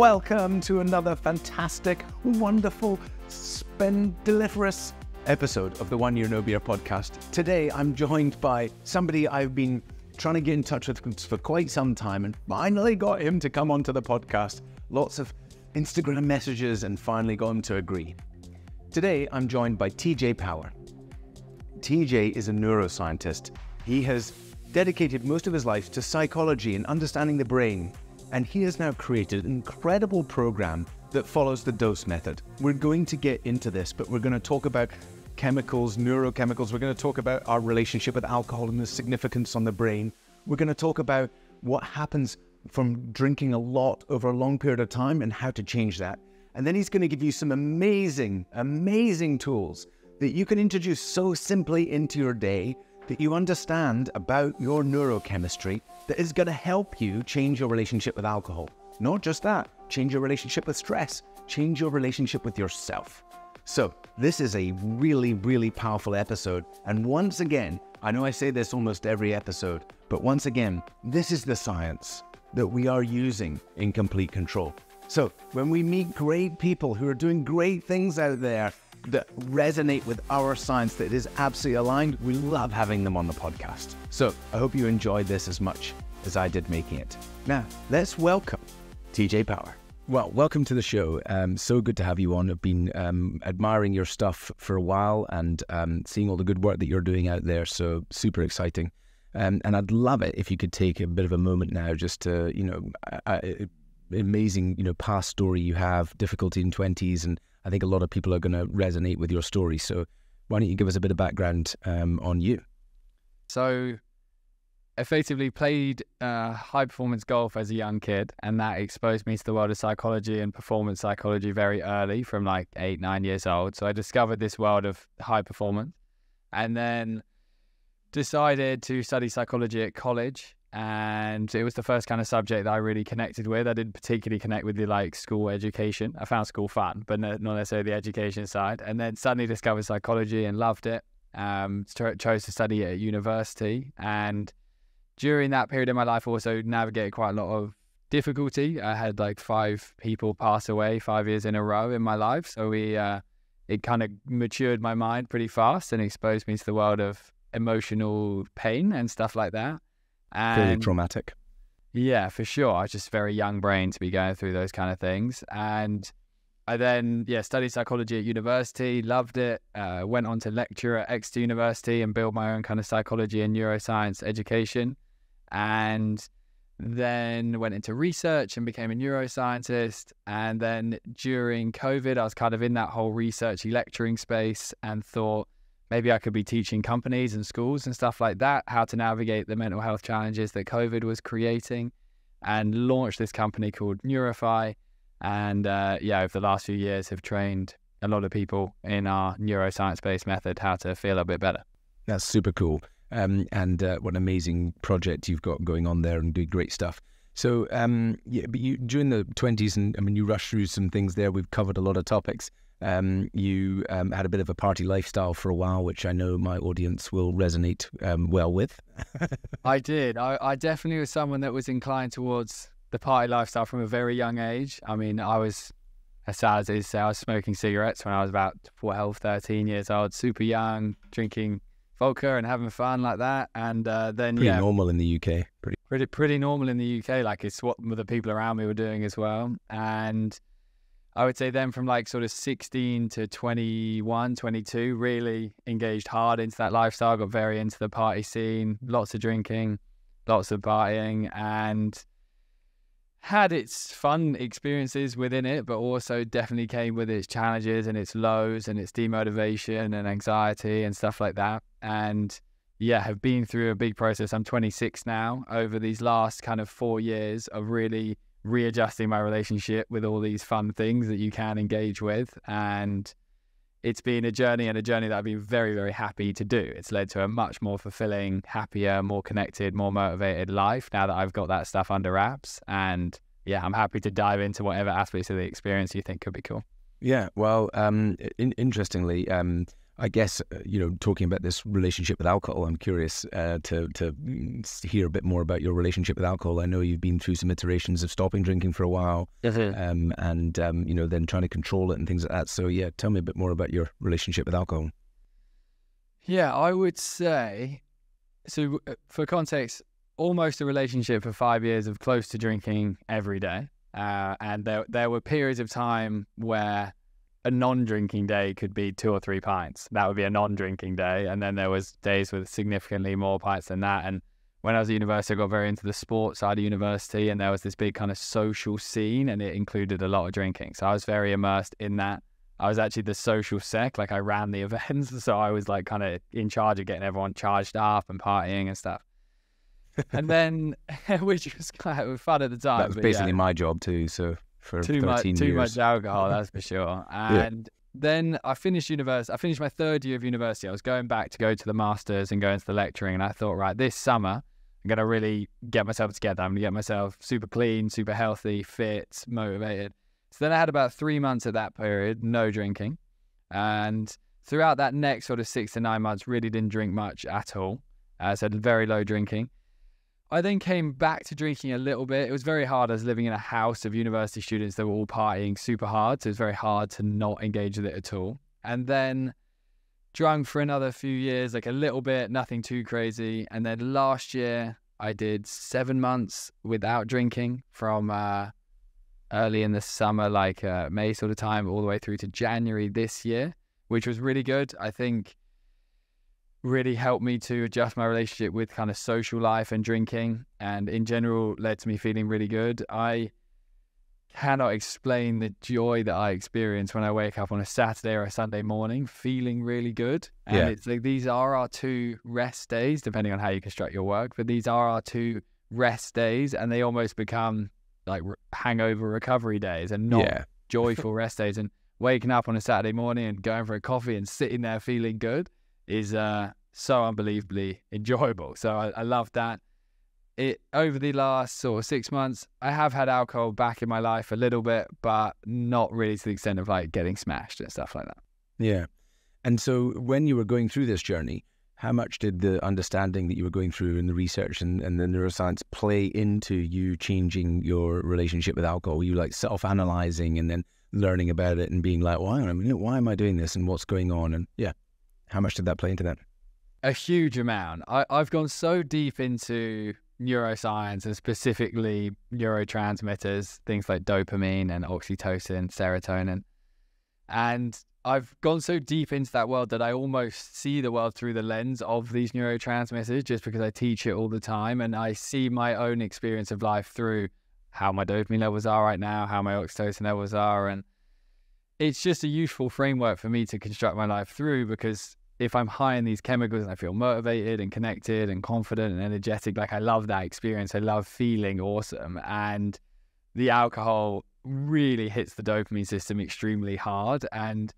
welcome to another fantastic, wonderful, spendiferous episode of the One Year No Beer podcast. Today, I'm joined by somebody I've been trying to get in touch with for quite some time and finally got him to come onto the podcast. Lots of Instagram messages and finally got him to agree. Today, I'm joined by TJ Power. TJ is a neuroscientist. He has dedicated most of his life to psychology and understanding the brain, and he has now created an incredible program that follows the dose method. We're going to get into this, but we're going to talk about chemicals, neurochemicals. We're going to talk about our relationship with alcohol and the significance on the brain. We're going to talk about what happens from drinking a lot over a long period of time and how to change that. And then he's going to give you some amazing, amazing tools that you can introduce so simply into your day that you understand about your neurochemistry that is going to help you change your relationship with alcohol. Not just that, change your relationship with stress, change your relationship with yourself. So, this is a really, really powerful episode. And once again, I know I say this almost every episode, but once again, this is the science that we are using in complete control. So, when we meet great people who are doing great things out there that resonate with our science that is absolutely aligned, we love having them on the podcast. So, I hope you enjoyed this as much as I did making it. Now, let's welcome TJ Power. Well, welcome to the show. Um, so good to have you on. I've been um, admiring your stuff for a while and um, seeing all the good work that you're doing out there. So super exciting. Um, and I'd love it if you could take a bit of a moment now just to, you know, amazing, you know, past story you have, difficulty in 20s. And I think a lot of people are going to resonate with your story. So why don't you give us a bit of background um, on you? So effectively played uh, high performance golf as a young kid, and that exposed me to the world of psychology and performance psychology very early, from like eight, nine years old. So I discovered this world of high performance, and then decided to study psychology at college. And it was the first kind of subject that I really connected with. I didn't particularly connect with the like school education. I found school fun, but not necessarily the education side. And then suddenly discovered psychology and loved it. Um, chose to study at university and during that period in my life, also navigated quite a lot of difficulty. I had like five people pass away five years in a row in my life, so we uh, it kind of matured my mind pretty fast and exposed me to the world of emotional pain and stuff like that. And Very traumatic. Yeah, for sure. I was just very young brain to be going through those kind of things, and I then yeah studied psychology at university, loved it. Uh, went on to lecture at Exeter University and build my own kind of psychology and neuroscience education and then went into research and became a neuroscientist. And then during COVID, I was kind of in that whole researchy lecturing space and thought maybe I could be teaching companies and schools and stuff like that how to navigate the mental health challenges that COVID was creating and launched this company called Neurify. And uh, yeah, over the last few years, have trained a lot of people in our neuroscience based method how to feel a bit better. That's super cool. Um, and uh, what an amazing project you've got going on there and doing great stuff. So, um, yeah, but you during the twenties, and I mean, you rushed through some things there. We've covered a lot of topics. Um, you um, had a bit of a party lifestyle for a while, which I know my audience will resonate um, well with. I did. I, I, definitely was someone that was inclined towards the party lifestyle from a very young age. I mean, I was, as sad as it is, I was smoking cigarettes when I was about 12, 13 years old, super young, drinking vodka and having fun like that. And uh, then pretty yeah, normal in the UK. Pretty pretty pretty normal in the UK. Like it's what the people around me were doing as well. And I would say then from like sort of 16 to 21, 22, really engaged hard into that lifestyle. Got very into the party scene, lots of drinking, lots of partying, and had its fun experiences within it, but also definitely came with its challenges and its lows and its demotivation and anxiety and stuff like that. And yeah, have been through a big process. I'm 26 now over these last kind of four years of really readjusting my relationship with all these fun things that you can engage with. And it's been a journey and a journey that I've been very, very happy to do. It's led to a much more fulfilling, happier, more connected, more motivated life now that I've got that stuff under wraps. And yeah, I'm happy to dive into whatever aspects of the experience you think could be cool. Yeah, well, um, in- interestingly, um, I guess uh, you know, talking about this relationship with alcohol, I'm curious uh, to to mm, hear a bit more about your relationship with alcohol. I know you've been through some iterations of stopping drinking for a while, um, and um, you know, then trying to control it and things like that. So yeah, tell me a bit more about your relationship with alcohol. Yeah, I would say so. uh, For context, almost a relationship for five years of close to drinking every day, uh, and there there were periods of time where a non-drinking day could be two or three pints. That would be a non-drinking day, and then there was days with significantly more pints than that. And when I was at university, I got very into the sports side of university, and there was this big kind of social scene, and it included a lot of drinking. So I was very immersed in that. I was actually the social sec, like I ran the events, so I was like kind of in charge of getting everyone charged up and partying and stuff. and then, which was kind of fun at the time. That was basically yeah my job too. So for too much 13 too much alcohol that's for sure. And then i finished university i finished my third year of university. I was going back to go to the masters and go into the lecturing and i thought right this summer i'm going to really get myself together. I'm going to get myself super clean super healthy fit motivated. So then i had about three months of that period no drinking. And throughout that next sort of six to nine months really didn't drink much at all. Uh, so very low drinking I then came back to drinking a little bit. It was very hard. I was living in a house of university students that were all partying super hard. So it was very hard to not engage with it at all. And then drunk for another few years, like a little bit, nothing too crazy. And then last year, I did seven months without drinking from uh, early in the summer, like uh, May sort of time, all the way through to January this year, which was really good. I think really helped me to adjust my relationship with kind of social life and drinking and in general led to me feeling really good i cannot explain the joy that i experience when i wake up on a saturday or a sunday morning feeling really good and Yeah. it's like these are our two rest days depending on how you construct your work but these are our two rest days and they almost become like hangover recovery days and not yeah. joyful rest days and waking up on a Saturday morning and going for a coffee and sitting there feeling good is uh, so unbelievably enjoyable. So I, I love that. It over the last sort of six months, I have had alcohol back in my life a little bit, but not really to the extent of like getting smashed and stuff like that. Yeah. And so when you were going through this journey, how much did the understanding that you were going through and the research and, and the neuroscience play into you changing your relationship with alcohol? Were you like self analyzing and then learning about it and being like, well, hang on why am I doing this and what's going on? And yeah, how much did that play into that? A huge amount. I, I've gone so deep into neuroscience and specifically neurotransmitters, things like dopamine and oxytocin, serotonin. And I've gone so deep into that world that I almost see the world through the lens of these neurotransmitters just because I teach it all the time. And I see my own experience of life through how my dopamine levels are right now, how my oxytocin levels are. And it's just a useful framework for me to construct my life through because if I'm high in these chemicals and I feel motivated and connected and confident and energetic, like I love that experience. I love feeling awesome. And the alcohol really hits the dopamine system extremely hard. And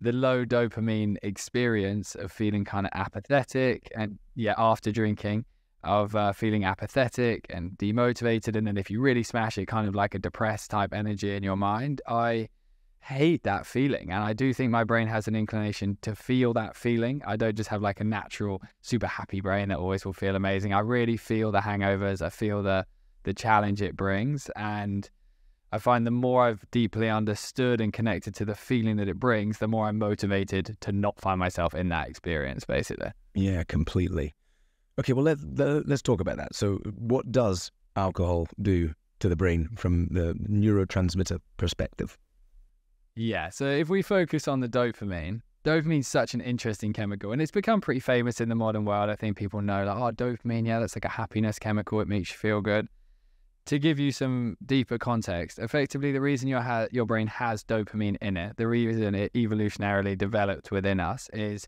the low dopamine experience of feeling kind of apathetic and, yeah, after drinking, of uh, feeling apathetic and demotivated. And then if you really smash it, kind of like a depressed type energy in your mind, I hate that feeling. And I do think my brain has an inclination to feel that feeling. I don't just have like a natural, super happy brain that always will feel amazing. I really feel the hangovers. I feel the the challenge it brings. And I find the more I've deeply understood and connected to the feeling that it brings, the more I'm motivated to not find myself in that experience, basically. Yeah, completely. Okay, well, let, let, let's talk about that. So, what does alcohol do to the brain from the neurotransmitter perspective? Yeah. So if we focus on the dopamine, dopamine's such an interesting chemical and it's become pretty famous in the modern world. I think people know like, oh, dopamine, yeah, that's like a happiness chemical. It makes you feel good. To give you some deeper context, effectively the reason your ha- your brain has dopamine in it, the reason it evolutionarily developed within us is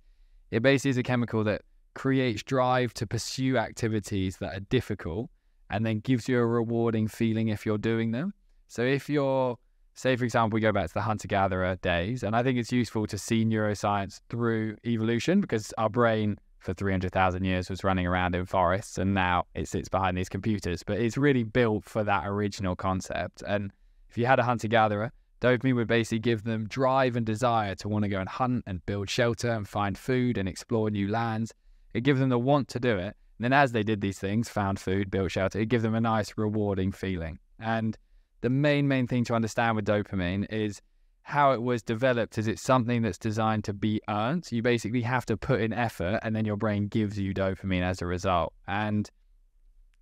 it basically is a chemical that creates drive to pursue activities that are difficult and then gives you a rewarding feeling if you're doing them. So if you're say for example we go back to the hunter gatherer days and i think it's useful to see neuroscience through evolution because our brain for 300,000 years was running around in forests and now it sits behind these computers but it's really built for that original concept and if you had a hunter gatherer Dopamine would basically give them drive and desire to want to go and hunt and build shelter and find food and explore new lands. It gives them the want to do it. And then as they did these things, found food, built shelter, it gives them a nice, rewarding feeling. And the main, main thing to understand with dopamine is how it was developed is it's something that's designed to be earned. You basically have to put in effort and then your brain gives you dopamine as a result. And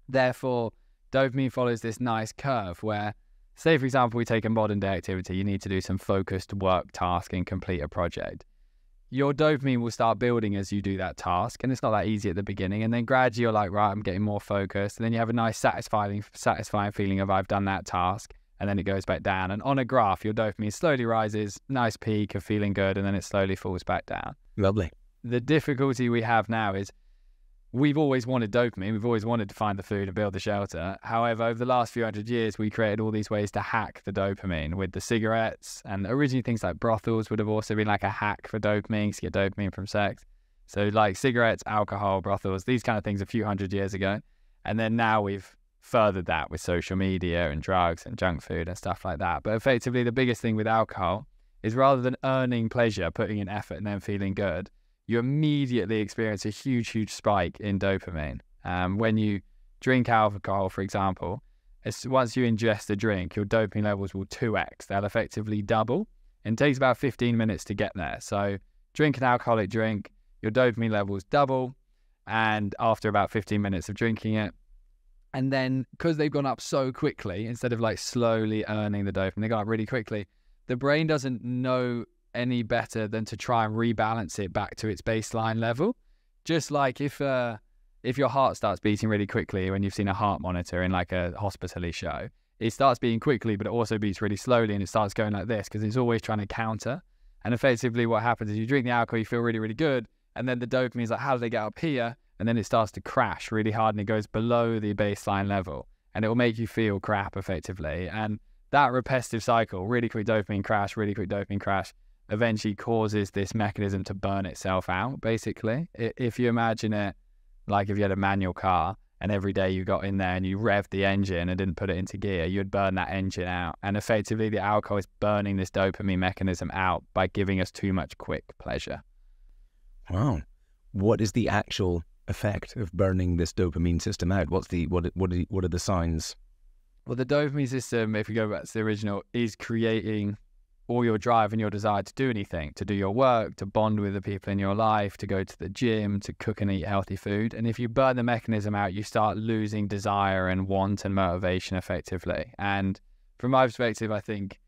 therefore, dopamine follows this nice curve where Say, for example, we take a modern day activity, you need to do some focused work task and complete a project. Your dopamine will start building as you do that task, and it's not that easy at the beginning. And then gradually, you're like, right, I'm getting more focused, and then you have a nice satisfying, satisfying feeling of I've done that task, and then it goes back down. And on a graph, your dopamine slowly rises, nice peak of feeling good, and then it slowly falls back down. Lovely. The difficulty we have now is we've always wanted dopamine. We've always wanted to find the food and build the shelter. However, over the last few hundred years, we created all these ways to hack the dopamine with the cigarettes. And originally, things like brothels would have also been like a hack for dopamine to get dopamine from sex. So, like cigarettes, alcohol, brothels, these kind of things a few hundred years ago. And then now we've furthered that with social media and drugs and junk food and stuff like that. But effectively, the biggest thing with alcohol is rather than earning pleasure, putting in effort, and then feeling good, you immediately experience a huge, huge spike in dopamine. Um, when you drink alcohol, for example, once you ingest a drink, your dopamine levels will 2x. They'll effectively double. And it takes about 15 minutes to get there. So, drink an alcoholic drink, your dopamine levels double. And after about 15 minutes of drinking it, and then because they've gone up so quickly, instead of like slowly earning the dopamine, they go up really quickly. The brain doesn't know any better than to try and rebalance it back to its baseline level. Just like if uh, if your heart starts beating really quickly when you've seen a heart monitor in like a hospitally show, it starts beating quickly, but it also beats really slowly and it starts going like this because it's always trying to counter. And effectively, what happens is you drink the alcohol, you feel really, really good, and then the dopamine is like, how do they get up here? And then it starts to crash really hard and it goes below the baseline level, and it will make you feel crap effectively. And that repetitive cycle, really quick dopamine crash, really quick dopamine crash, eventually causes this mechanism to burn itself out, basically. If you imagine it like if you had a manual car and every day you got in there and you revved the engine and didn't put it into gear, you'd burn that engine out. And effectively, the alcohol is burning this dopamine mechanism out by giving us too much quick pleasure. Wow. What is the actual effect of burning this dopamine system out? What's the what what are, what are the signs? Well, the dopamine system, if we go back to the original, is creating all your drive and your desire to do anything, to do your work, to bond with the people in your life, to go to the gym, to cook and eat healthy food. And if you burn the mechanism out, you start losing desire and want and motivation effectively. And from my perspective, I think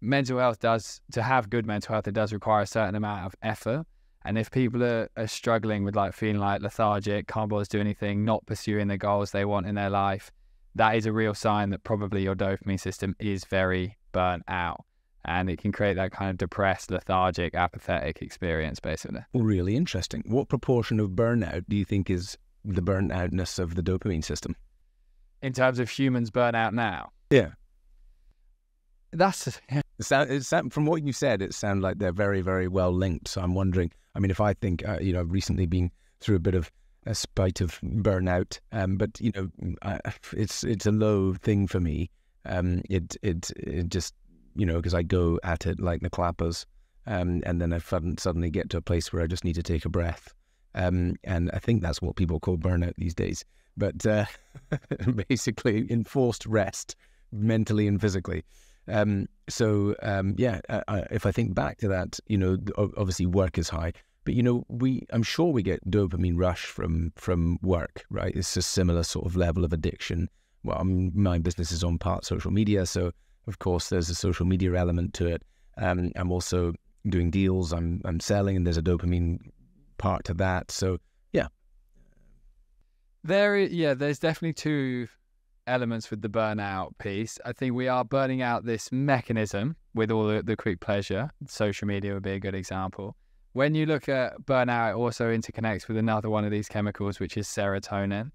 mental health does, to have good mental health, it does require a certain amount of effort. And if people are, are struggling with like feeling like lethargic, can't bother to do anything, not pursuing the goals they want in their life, that is a real sign that probably your dopamine system is very burnt out and it can create that kind of depressed, lethargic, apathetic experience, basically. Really interesting. What proportion of burnout do you think is the burnoutness of the dopamine system? In terms of humans burnout now? Yeah. That's it sound, it sound, from what you said, it sounds like they're very, very well linked. So I'm wondering. I mean, if I think, uh, you know, I've recently been through a bit of a spite of burnout, um, but you know, I, it's it's a low thing for me. Um, it it it just you know, because I go at it like the clappers, um, and then I suddenly get to a place where I just need to take a breath. Um, and I think that's what people call burnout these days. But uh, basically, enforced rest, mentally and physically. Um, so um, yeah, I, if I think back to that, you know, obviously work is high, but you know, we I'm sure we get dopamine rush from from work, right? It's a similar sort of level of addiction. Well, I mean, my business is on part social media, so of course, there's a social media element to it. Um, I'm also doing deals. I'm I'm selling, and there's a dopamine part to that. So yeah, there. Yeah, there's definitely two elements with the burnout piece. I think we are burning out this mechanism with all the, the quick pleasure. Social media would be a good example. When you look at burnout, it also interconnects with another one of these chemicals, which is serotonin.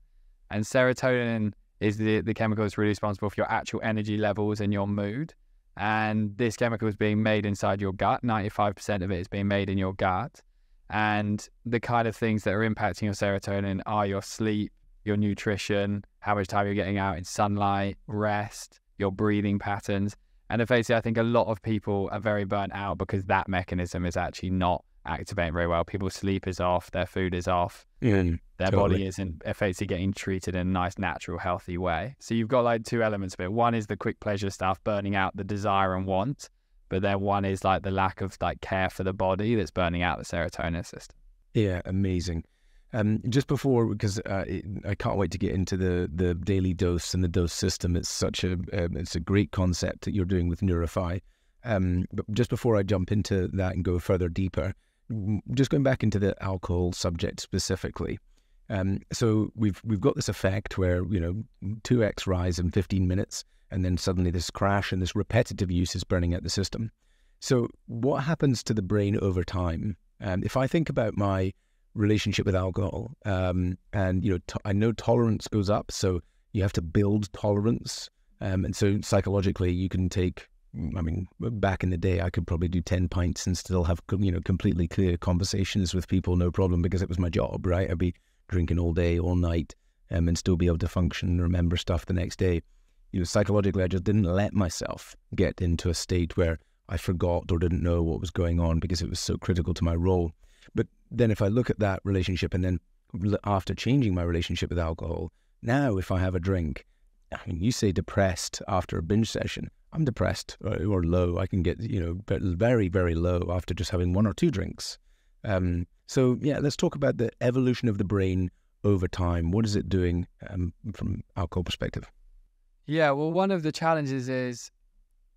And serotonin is the, the chemical that's really responsible for your actual energy levels and your mood. And this chemical is being made inside your gut. 95% of it is being made in your gut. And the kind of things that are impacting your serotonin are your sleep, your nutrition, how much time you're getting out in sunlight, rest, your breathing patterns. And effectively, I think a lot of people are very burnt out because that mechanism is actually not activating very well. People's sleep is off, their food is off, Mm, their totally. body isn't effectively getting treated in a nice, natural, healthy way. So you've got like two elements of it. One is the quick pleasure stuff, burning out the desire and want, but then one is like the lack of like care for the body that's burning out the serotonin system. Yeah, amazing. Um, just before, because uh, it, I can't wait to get into the the daily dose and the dose system. It's such a um, it's a great concept that you're doing with Neurify. Um, but just before I jump into that and go further deeper, just going back into the alcohol subject specifically. Um, so we've we've got this effect where you know two x rise in 15 minutes, and then suddenly this crash and this repetitive use is burning out the system. So what happens to the brain over time? Um, if I think about my relationship with alcohol, um, and you know, to- I know tolerance goes up, so you have to build tolerance, um, and so psychologically, you can take. I mean, back in the day, I could probably do ten pints and still have you know completely clear conversations with people, no problem, because it was my job, right? I'd be drinking all day, all night, um, and still be able to function and remember stuff the next day. You know, psychologically, I just didn't let myself get into a state where I forgot or didn't know what was going on because it was so critical to my role. But then if I look at that relationship and then after changing my relationship with alcohol, now if I have a drink, I mean, you say depressed after a binge session. I'm depressed or, or low. I can get, you know, very, very low after just having one or two drinks. Um, so, yeah, let's talk about the evolution of the brain over time. What is it doing um, from alcohol perspective? Yeah, well, one of the challenges is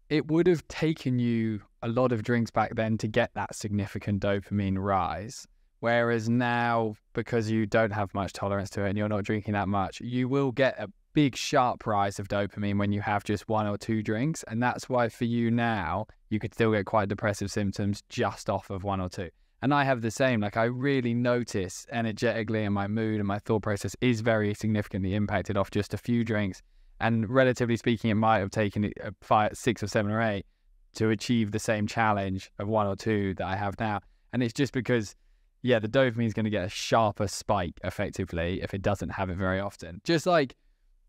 it would have taken you a lot of drinks back then to get that significant dopamine rise. Whereas now, because you don't have much tolerance to it and you're not drinking that much, you will get a big sharp rise of dopamine when you have just one or two drinks. And that's why for you now, you could still get quite depressive symptoms just off of one or two. And I have the same. Like I really notice energetically and my mood and my thought process is very significantly impacted off just a few drinks. And relatively speaking, it might have taken uh, five, six or seven or eight to achieve the same challenge of one or two that I have now. And it's just because, yeah, the dopamine is going to get a sharper spike effectively if it doesn't have it very often. Just like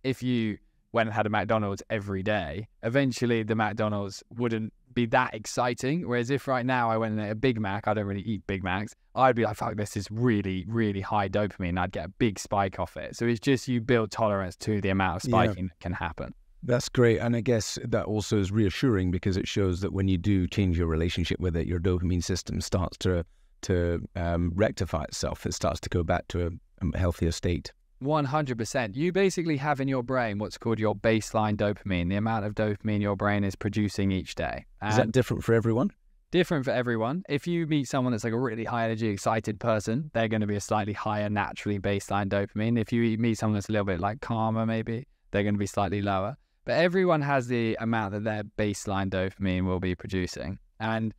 if you went and had a McDonald's every day, eventually the McDonald's wouldn't be that exciting. Whereas if right now I went and ate a Big Mac, I don't really eat Big Macs, I'd be like, fuck, this is really, really high dopamine. I'd get a big spike off it. So it's just you build tolerance to the amount of Yeah. spiking that can happen. That's great. And I guess that also is reassuring because it shows that when you do change your relationship with it, your dopamine system starts to to um, rectify itself. It starts to go back to a, a healthier state. 100%. You basically have in your brain what's called your baseline dopamine, the amount of dopamine your brain is producing each day. Is that different for everyone? different for everyone. If you meet someone that's like a really high energy, excited person, they're going to be a slightly higher naturally baseline dopamine. If you meet someone that's a little bit like calmer, maybe, they're going to be slightly lower. But everyone has the amount that their baseline dopamine will be producing. And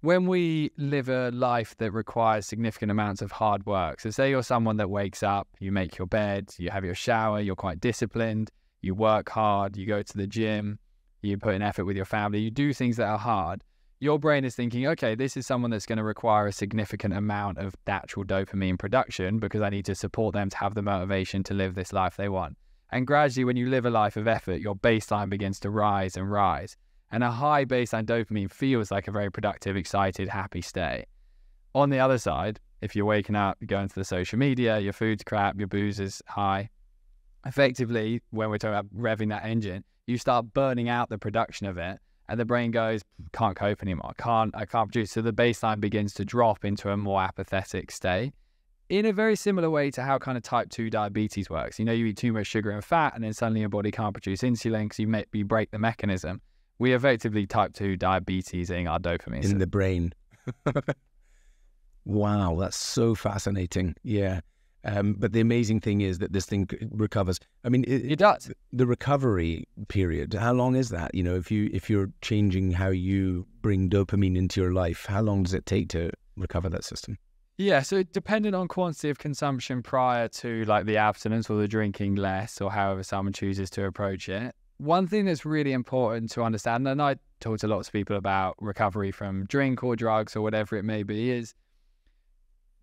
when we live a life that requires significant amounts of hard work, so say you're someone that wakes up, you make your bed, you have your shower, you're quite disciplined, you work hard, you go to the gym, you put in effort with your family, you do things that are hard, your brain is thinking, okay, this is someone that's going to require a significant amount of natural dopamine production because I need to support them to have the motivation to live this life they want. And gradually, when you live a life of effort, your baseline begins to rise and rise. And a high baseline dopamine feels like a very productive, excited, happy state. On the other side, if you're waking up, you're going to the social media, your food's crap, your booze is high, effectively, when we're talking about revving that engine, you start burning out the production of it, and the brain goes, can't cope anymore, can't, I can't produce. So the baseline begins to drop into a more apathetic state. In a very similar way to how kind of type 2 diabetes works. You know, you eat too much sugar and fat, and then suddenly your body can't produce insulin because you, you break the mechanism. We effectively type 2 diabetes in our dopamine. in system. the brain. wow, that's so fascinating. Yeah. Um, but the amazing thing is that this thing recovers. I mean, it, it does. the recovery period. How long is that? You know, if you if you're changing how you bring dopamine into your life, how long does it take to recover that system? Yeah, so depending on quantity of consumption prior to like the abstinence or the drinking less or however someone chooses to approach it. One thing that's really important to understand, and I talk to lots of people about recovery from drink or drugs or whatever it may be, is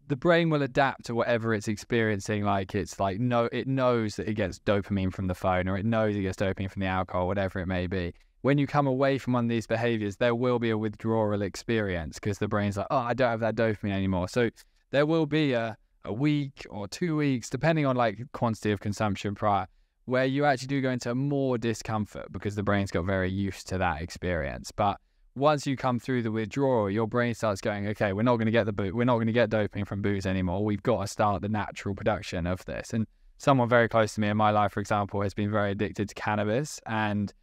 the brain will adapt to whatever it's experiencing. Like it's like no, it knows that it gets dopamine from the phone or it knows it gets dopamine from the alcohol, whatever it may be. when you come away from one of these behaviors, there will be a withdrawal experience because the brain's like, oh, I don't have that dopamine anymore. So there will be a, a week or two weeks, depending on like quantity of consumption prior, where you actually do go into more discomfort because the brain's got very used to that experience. But once you come through the withdrawal, your brain starts going, okay, we're not going to get the boot, we're not going to get doping from booze anymore. We've got to start the natural production of this. And someone very close to me in my life, for example, has been very addicted to cannabis and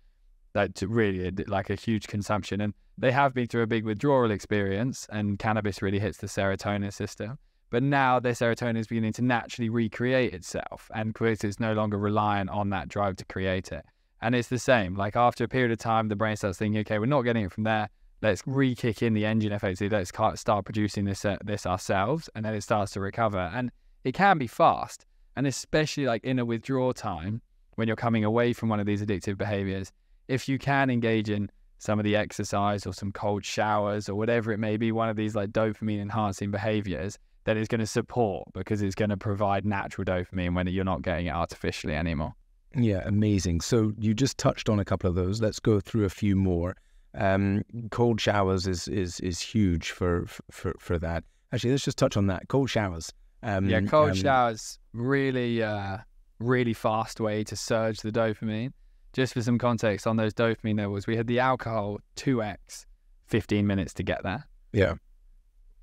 that's really like a huge consumption. And they have been through a big withdrawal experience, and cannabis really hits the serotonin system. But now their serotonin is beginning to naturally recreate itself, and because it's no longer reliant on that drive to create it. And it's the same. Like after a period of time, the brain starts thinking, okay, we're not getting it from there. Let's re-kick in the engine effectively. Let's start producing this uh, this ourselves, and then it starts to recover. And it can be fast, and especially like in a withdrawal time when you're coming away from one of these addictive behaviors if you can engage in some of the exercise or some cold showers or whatever it may be, one of these like dopamine enhancing behaviors that is going to support because it's going to provide natural dopamine when you're not getting it artificially anymore. Yeah, amazing. So you just touched on a couple of those. Let's go through a few more. Um, cold showers is is is huge for for for that. Actually, let's just touch on that. Cold showers. Um, yeah, cold um, showers really uh, really fast way to surge the dopamine just for some context on those dopamine levels, we had the alcohol 2x, 15 minutes to get there. Yeah.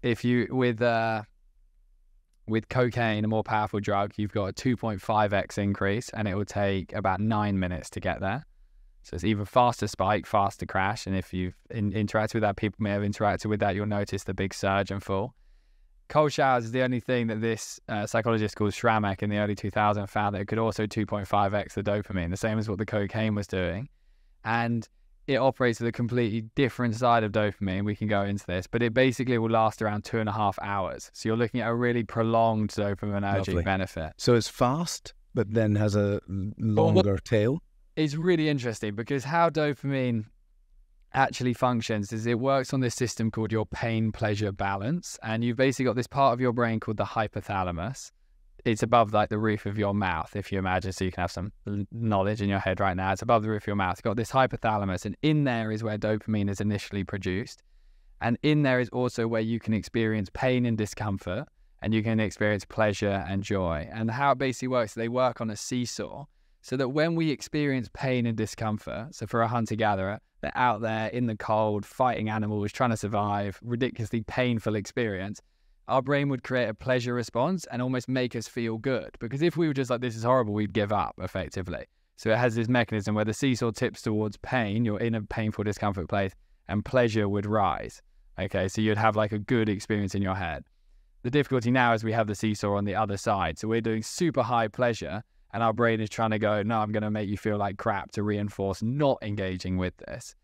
If you, with, uh, with cocaine, a more powerful drug, you've got a 2.5x increase and it will take about nine minutes to get there. So it's even faster spike, faster crash. And if you've in, interacted with that, people may have interacted with that, you'll notice the big surge and fall cold showers is the only thing that this uh, psychologist called Sramek in the early 2000s found that it could also 2.5x the dopamine, the same as what the cocaine was doing. And it operates with a completely different side of dopamine. We can go into this, but it basically will last around two and a half hours. So you're looking at a really prolonged dopaminergic Lovely. benefit. So it's fast, but then has a longer well, tail. It's really interesting because how dopamine actually functions is it works on this system called your pain pleasure balance. And you've basically got this part of your brain called the hypothalamus. It's above like the roof of your mouth, if you imagine, so you can have some knowledge in your head right now. It's above the roof of your mouth. You've got this hypothalamus, and in there is where dopamine is initially produced. And in there is also where you can experience pain and discomfort, and you can experience pleasure and joy. And how it basically works, they work on a seesaw so that when we experience pain and discomfort, so for a hunter gatherer, they're out there in the cold, fighting animals, trying to survive, ridiculously painful experience, our brain would create a pleasure response and almost make us feel good. Because if we were just like, this is horrible, we'd give up effectively. So it has this mechanism where the seesaw tips towards pain, you're in a painful discomfort place, and pleasure would rise. Okay, so you'd have like a good experience in your head. The difficulty now is we have the seesaw on the other side. So we're doing super high pleasure and our brain is trying to go, no, I'm going to make you feel like crap to reinforce not engaging with this.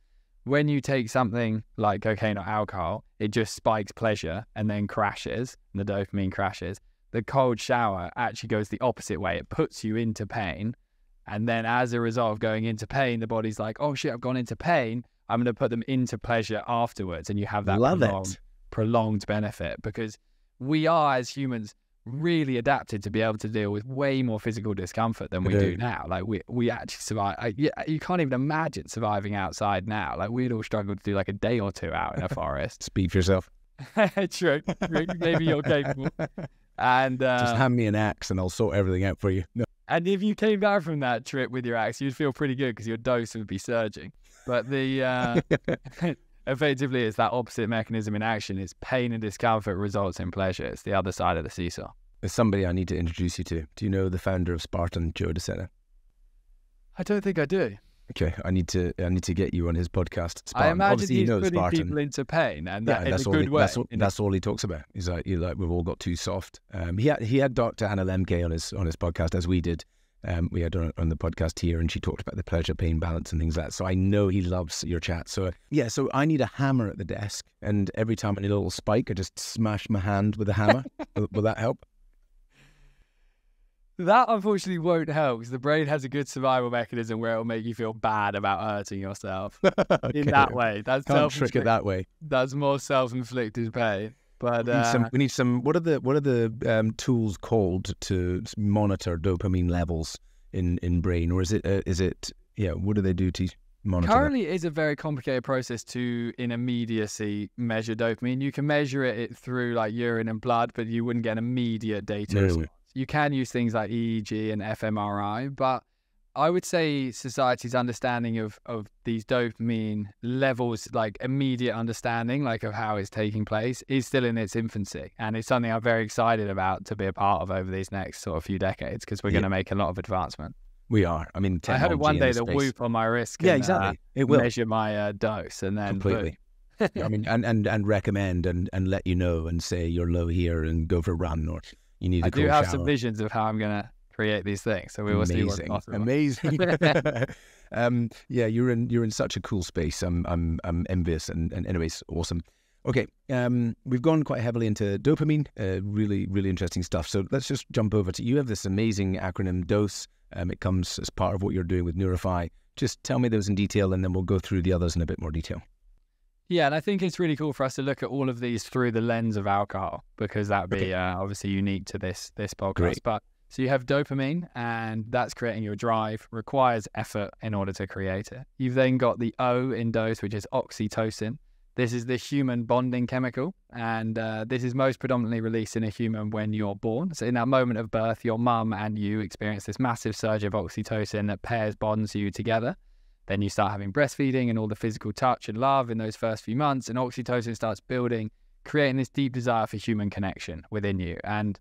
When you take something like cocaine or alcohol, it just spikes pleasure and then crashes, and the dopamine crashes. The cold shower actually goes the opposite way. It puts you into pain. And then as a result of going into pain, the body's like, oh shit, I've gone into pain. I'm going to put them into pleasure afterwards. And you have that Love prolonged, prolonged benefit because we are, as humans, really adapted to be able to deal with way more physical discomfort than we do now. Like we we actually survive. I, you, you can't even imagine surviving outside now. Like we'd all struggle to do like a day or two out in a forest. Speak for yourself. True. Maybe you're capable. And uh, just hand me an axe and I'll sort everything out for you. No. And if you came back from that trip with your axe, you'd feel pretty good because your dose would be surging. But the uh, effectively it's that opposite mechanism in action. It's pain and discomfort results in pleasure. It's the other side of the seesaw. There's somebody I need to introduce you to. Do you know the founder of Spartan, Joe DeSena? I don't think I do. Okay, I need to I need to get you on his podcast. Spartan. I imagine Obviously, he's putting Spartan. people into pain, and yeah, that, that's all he, way. That's all, that's all, he talks about. He's like, like we've all got too soft. Um, he had he had Dr. Anna Lembke on his on his podcast as we did, um, we had on, on the podcast here, and she talked about the pleasure pain balance and things like that. So I know he loves your chat. So yeah, so I need a hammer at the desk, and every time I need a little spike, I just smash my hand with a hammer. will, will that help? That unfortunately won't help because the brain has a good survival mechanism where it'll make you feel bad about hurting yourself okay. in that way. That's Can't trick it that way. That's more self-inflicted pain. But we need, some, uh, we need some. What are the what are the um, tools called to monitor dopamine levels in, in brain, or is it uh, is it yeah? What do they do to? monitor Currently, it is a very complicated process to, in immediacy, measure dopamine. You can measure it through like urine and blood, but you wouldn't get immediate data. No. You can use things like EEG and fMRI, but I would say society's understanding of, of these dopamine levels, like immediate understanding, like of how it's taking place, is still in its infancy. And it's something I'm very excited about to be a part of over these next sort of few decades because we're Yeah. going to make a lot of advancement. We are. I mean, I hope one day the space- whoop on my wrist can Yeah, uh, exactly. it will measure my uh, dose and then completely. I mean, and, and and recommend and and let you know and say you're low here and go for a run or you need I do have shower. some visions of how I'm going to create these things. So we will see what's amazing, amazing. um, yeah, you're in you're in such a cool space. I'm I'm I'm envious and, and anyways, awesome. Okay, um, we've gone quite heavily into dopamine. Uh, really, really interesting stuff. So let's just jump over to you. Have this amazing acronym DOSE. Um, it comes as part of what you're doing with Neurify. Just tell me those in detail, and then we'll go through the others in a bit more detail. Yeah, and I think it's really cool for us to look at all of these through the lens of alcohol because that'd be Okay. uh, obviously unique to this this podcast. Great. But so you have dopamine, and that's creating your drive. Requires effort in order to create it. You've then got the O in dose, which is oxytocin. This is the human bonding chemical, and uh, this is most predominantly released in a human when you're born. So in that moment of birth, your mum and you experience this massive surge of oxytocin that pairs bonds you together. Then you start having breastfeeding and all the physical touch and love in those first few months, and oxytocin starts building, creating this deep desire for human connection within you. And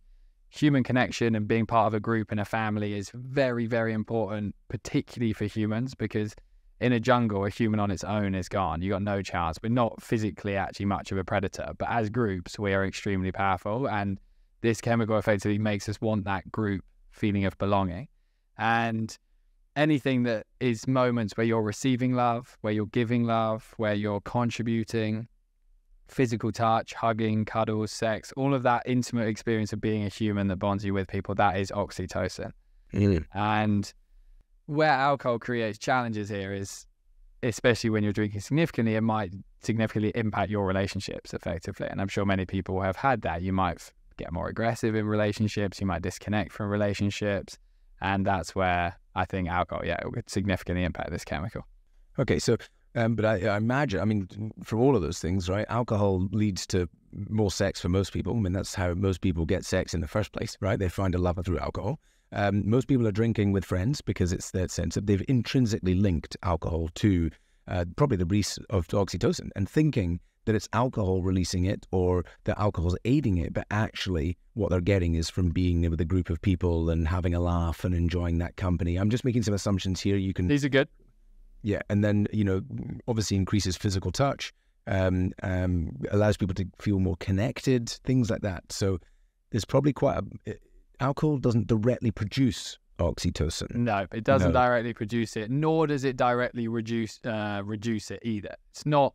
human connection and being part of a group and a family is very, very important, particularly for humans, because in a jungle, a human on its own is gone. You got no chance. We're not physically actually much of a predator, but as groups, we are extremely powerful. And this chemical effectively makes us want that group feeling of belonging. And anything that is moments where you're receiving love, where you're giving love, where you're contributing, physical touch, hugging, cuddles, sex, all of that intimate experience of being a human that bonds you with people, that is oxytocin. Mm. And where alcohol creates challenges here is, especially when you're drinking significantly, it might significantly impact your relationships effectively. And I'm sure many people have had that. You might get more aggressive in relationships, you might disconnect from relationships. And that's where I think alcohol, yeah, it would significantly impact this chemical. Okay, so um, but I, I imagine, I mean, from all of those things, right? Alcohol leads to more sex for most people. I mean, that's how most people get sex in the first place, right? They find a lover through alcohol. Um, most people are drinking with friends because it's that sense of they've intrinsically linked alcohol to uh, probably the release of oxytocin and thinking that it's alcohol releasing it or that alcohol's aiding it, but actually what they're getting is from being with a group of people and having a laugh and enjoying that company. I'm just making some assumptions here. You can These are good. Yeah, and then you know, obviously increases physical touch, um, um, allows people to feel more connected, things like that. So there's probably quite a alcohol doesn't directly produce oxytocin. No, it doesn't No. directly produce it, nor does it directly reduce uh, reduce it either. It's not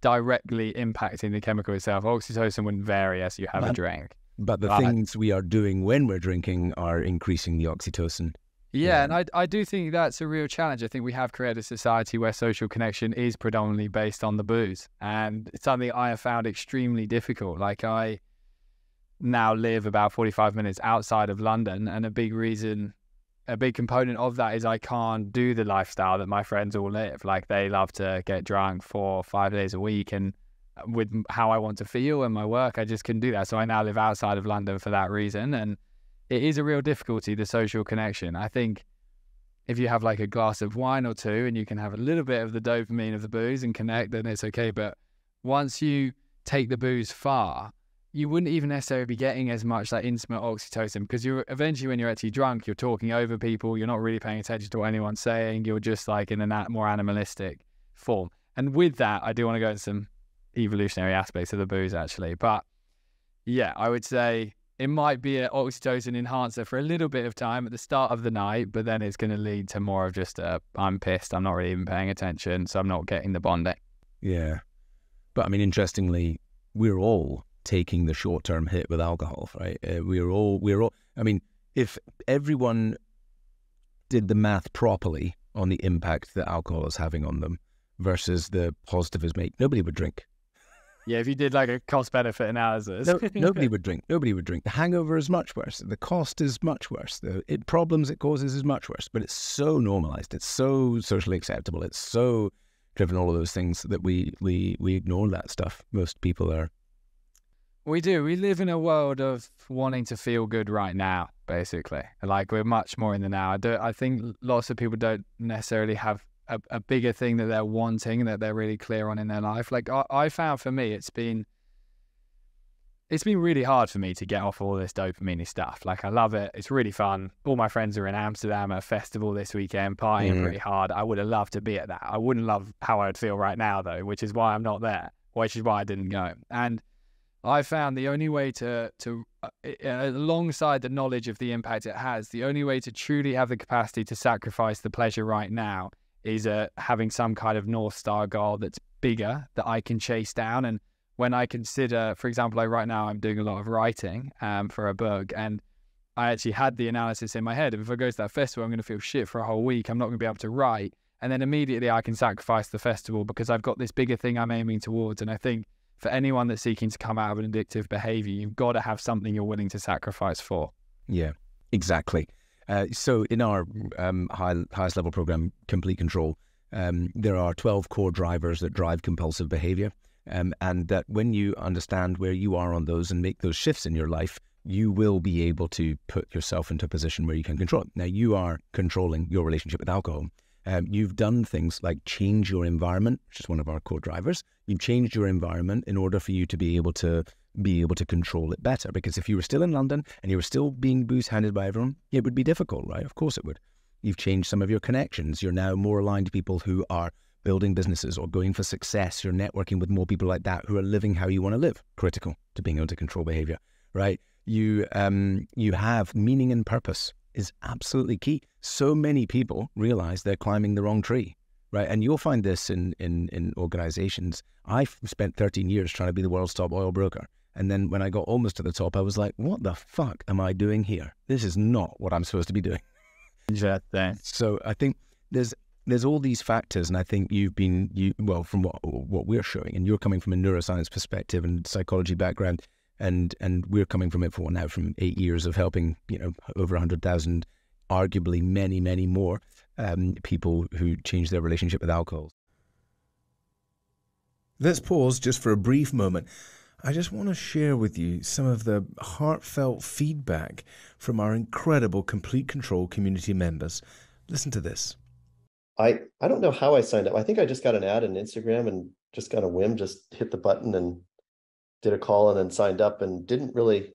directly impacting the chemical itself. Oxytocin wouldn't vary as you have a drink. But the Right. things we are doing when we're drinking are increasing the oxytocin. Yeah, Yeah. and I I do think that's a real challenge. I think we have created a society where social connection is predominantly based on the booze, and it's something I have found extremely difficult. Like I now live about forty five minutes outside of London, and a big reason, a big component of that is I can't do the lifestyle that my friends all live. Like they love to get drunk four or five days a week, and uh, with how I want to feel and my work, I just couldn't do that. So I now live outside of London for that reason, and it is a real difficulty the social connection. I think if you have like a glass of wine or two and you can have a little bit of the dopamine of the booze and connect then it's okay. But once you take the booze far you wouldn't even necessarily be getting as much like intimate oxytocin because you're eventually when you're actually drunk you're talking over people you're not really paying attention to what anyone's saying you're just like in a more animalistic form. And with that i do want to go into some evolutionary aspects of the booze actually. But yeah i would say it might be an oxytocin enhancer for a little bit of time at the start of the night, but then it's going to lead to more of just a I'm pissed, I'm not really even paying attention, so I'm not getting the bonding. Yeah, but I mean, interestingly, we're all taking the short-term hit with alcohol, right? Uh, we're all we're all. I mean, if everyone did the math properly on the impact that alcohol is having on them versus the positive is make, nobody would drink. Yeah, if you did like a cost benefit analysis, no, nobody would drink. Nobody would drink. The hangover is much worse. The cost is much worse. The it, problems it causes is much worse. But it's so normalized. It's so socially acceptable. It's so driven all of those things that we we we ignore that stuff. Most people are. We do. We live in a world of wanting to feel good right now, basically. Like we're much more in the now. I do. I think lots of people don't necessarily have a, a bigger thing that they're wanting that they're really clear on in their life. Like I, I found for me, it's been it's been really hard for me to get off all this dopamine stuff. Like I love it. It's really fun. All my friends are in Amsterdam at a festival this weekend, partying mm. pretty hard. I would have loved to be at that. I wouldn't love how I would feel right now though, which is why I'm not there. Which is why I didn't go. And I found the only way to to uh, alongside the knowledge of the impact it has, the only way to truly have the capacity to sacrifice the pleasure right now is uh, having some kind of North Star goal that's bigger that I can chase down. And when I consider, for example, like right now, I'm doing a lot of writing um, for a book, and I actually had the analysis in my head. If I go to that festival, I'm going to feel shit for a whole week. I'm not going to be able to write. And then immediately I can sacrifice the festival because I've got this bigger thing I'm aiming towards. And I think for anyone that's seeking to come out of an addictive behavior, you've got to have something you're willing to sacrifice for. Yeah, exactly. Uh, so in our um, high, highest level program, Complete Control, um, there are 12 core drivers that drive compulsive behavior. Um, and that when you understand where you are on those and make those shifts in your life, you will be able to put yourself into a position where you can control it. Now, you are controlling your relationship with alcohol. Um, you've done things like change your environment, which is one of our core drivers. You've changed your environment in order for you to be able to be able to control it better. Because if you were still in London and you were still being booze handed by everyone, it would be difficult, right? Of course it would. You've changed some of your connections. You're now more aligned to people who are building businesses or going for success. You're networking with more people like that who are living how you want to live. Critical to being able to control behavior, right? You um, you have meaning and purpose is absolutely key. So many people realize they're climbing the wrong tree, right? And you'll find this in in in organizations. I've spent 13 years trying to be the world's top oil broker. And then when I got almost to the top, I was like, what the fuck am I doing here? This is not what I'm supposed to be doing. Exactly. So I think there's there's all these factors, and I think you've been you well from what what we're showing, and you're coming from a neuroscience perspective and psychology background, and and we're coming from it for now from eight years of helping you know over hundred thousand, arguably many many more um, people who change their relationship with alcohol. Let's pause just for a brief moment I just want to share with you some of the heartfelt feedback from our incredible Complete Control community members. Listen to this. I, I don't know how I signed up. I think I just got an ad on Instagram and just got a whim, just hit the button and did a call and then signed up and didn't really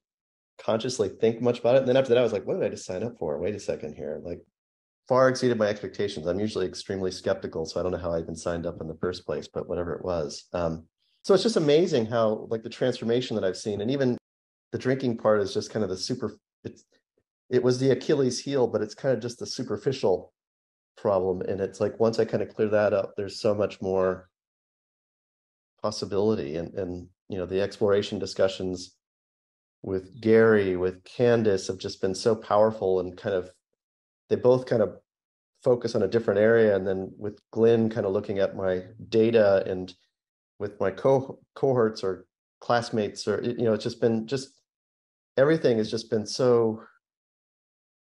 consciously think much about it. And then after that, I was like, what did I just sign up for? Wait a second here. Like far exceeded my expectations. I'm usually extremely skeptical, so I don't know how I even signed up in the first place, but whatever it was. Um, so it's just amazing how like the transformation that I've seen, and even the drinking part is just kind of the super. It's it was the Achilles heel, but it's kind of just the superficial problem. And it's like once I kind of clear that up, there's so much more possibility. And and you know the exploration discussions with Gary, with Candice have just been so powerful and kind of they both kind of focus on a different area. And then with Glenn kind of looking at my data and with my co cohorts or classmates or you know it's just been just everything has just been so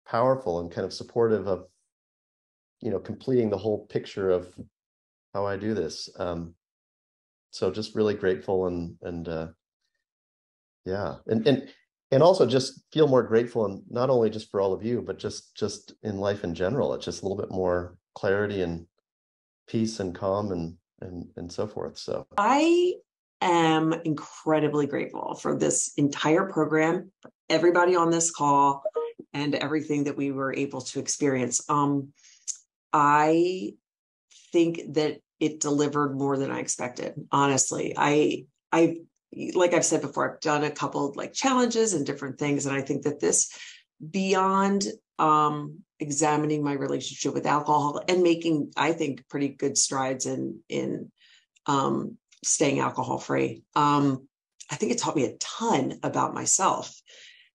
powerful and kind of supportive of you know completing the whole picture of how I do this um so just really grateful and and uh yeah and and and also just feel more grateful and not only just for all of you but just just in life in general it's just a little bit more clarity and peace and calm and and and so forth. So i am incredibly grateful for this entire program everybody on this call and everything that we were able to experience. Um i think that it delivered more than i expected honestly. I i like i've said before i've done a couple like challenges and different things and i think that this beyond um examining my relationship with alcohol and making i think pretty good strides in in um, staying alcohol free um, i think it taught me a ton about myself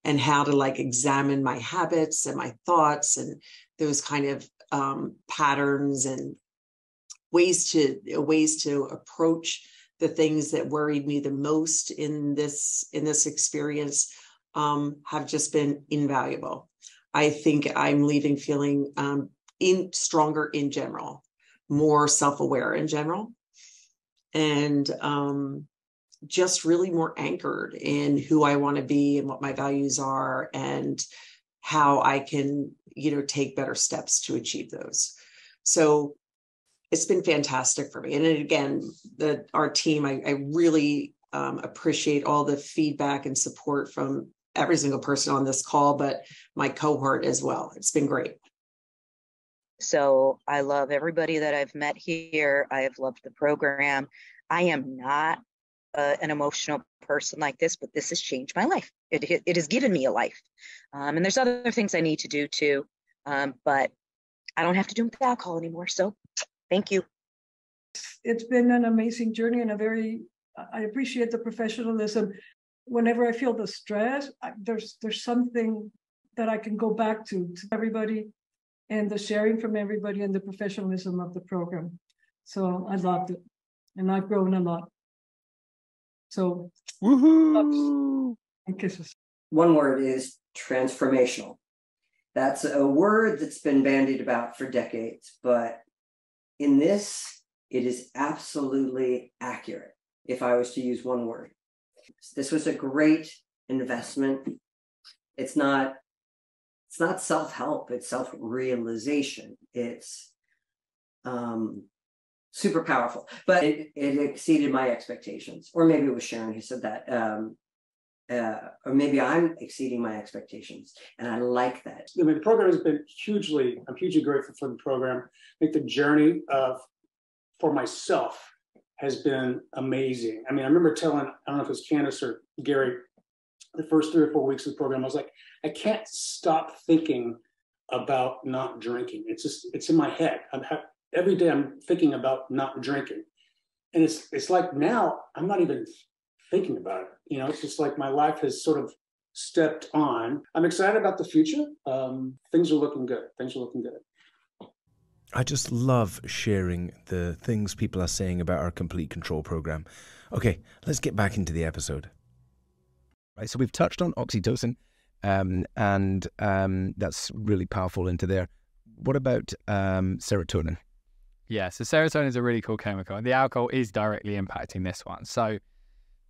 and how to like examine my habits and my thoughts and those kind of um, patterns and ways to ways to approach the things that worried me the most in this in this experience um, have just been invaluable. I think I'm leaving feeling um, in stronger in general, more self-aware in general, and um, just really more anchored in who I want to be and what my values are and how I can, you know, take better steps to achieve those. So it's been fantastic for me. And again, the our team, I, I really um, appreciate all the feedback and support from every single person on this call, but my cohort as well. It's been great. So I love everybody that I've met here. I have loved the program. I am not uh, an emotional person like this, but this has changed my life. It, it has given me a life. Um, and there's other things I need to do too. Um, but I don't have to do with alcohol anymore. So thank you. It's been an amazing journey and a very, I appreciate the professionalism. Whenever I feel the stress, I, there's there's something that I can go back to, to everybody and the sharing from everybody and the professionalism of the program. So I loved it and I've grown a lot. So, Woohoo! and kisses. One word is transformational. That's a word that's been bandied about for decades, but in this, it is absolutely accurate if I was to use one word. This was a great investment. It's not it's not self-help, it's self-realization. It's um super powerful, but it, it exceeded my expectations. Or maybe it was Sharon who said that. Um, uh, or maybe I'm exceeding my expectations, and I like that. I mean, the program has been hugely. I'm hugely grateful for the program. I think the journey of for myself has been amazing. I mean, I remember telling I don't know if it was Candace or Gary, the first three or four weeks of the program, I was like, I can't stop thinking about not drinking. It's just it's in my head. I'm ha- every day I'm thinking about not drinking. And it's it's like now I'm not even thinking about it. You know, it's just like my life has sort of stepped on. I'm excited about the future. Um, things are looking good. Things are looking good. I just love sharing the things people are saying about our complete control program. Okay, let's get back into the episode. Right, so we've touched on oxytocin, um, and um, that's really powerful into there. What about um, serotonin? Yeah, so serotonin is a really cool chemical, and the alcohol is directly impacting this one. So,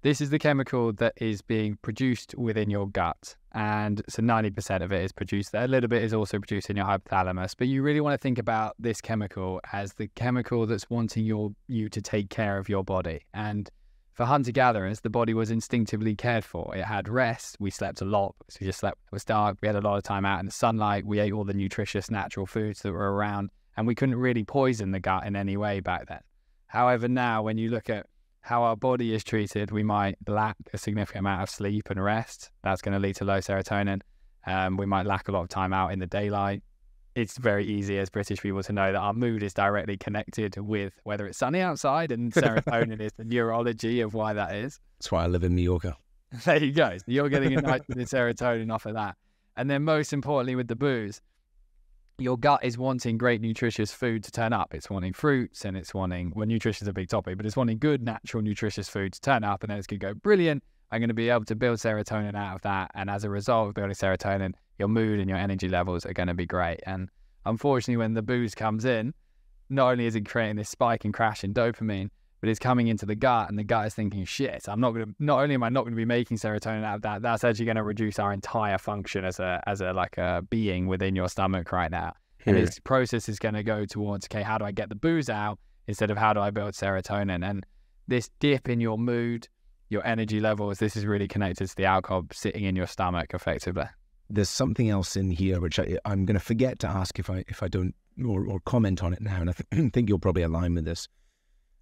this is the chemical that is being produced within your gut. And so 90% of it is produced there. A little bit is also produced in your hypothalamus. But you really want to think about this chemical as the chemical that's wanting your you to take care of your body. And for hunter gatherers, the body was instinctively cared for. It had rest. We slept a lot because we just slept. It was dark. We had a lot of time out in the sunlight. We ate all the nutritious natural foods that were around and we couldn't really poison the gut in any way back then. However, now when you look at how our body is treated, we might lack a significant amount of sleep and rest. That's going to lead to low serotonin. Um, we might lack a lot of time out in the daylight. It's very easy as British people to know that our mood is directly connected with whether it's sunny outside, and serotonin is the neurology of why that is. That's why I live in Mallorca. There you go. You're getting a nice serotonin off of that. And then, most importantly, with the booze, your gut is wanting great nutritious food to turn up. It's wanting fruits and it's wanting, well, nutrition is a big topic, but it's wanting good, natural, nutritious food to turn up. And then it's going to go, brilliant. I'm going to be able to build serotonin out of that. And as a result of building serotonin, your mood and your energy levels are going to be great. And unfortunately, when the booze comes in, not only is it creating this spike and crash in dopamine, but it's coming into the gut and the gut is thinking, shit, I'm not going to, not only am I not going to be making serotonin out of that, that's actually going to reduce our entire function as a, as a, like a being within your stomach right now. And hmm. this process is going to go towards, okay, how do I get the booze out instead of how do I build serotonin? And this dip in your mood, your energy levels, this is really connected to the alcohol sitting in your stomach effectively. There's something else in here which I, I'm going to forget to ask if I if I don't or, or comment on it now, and I th- think you'll probably align with this.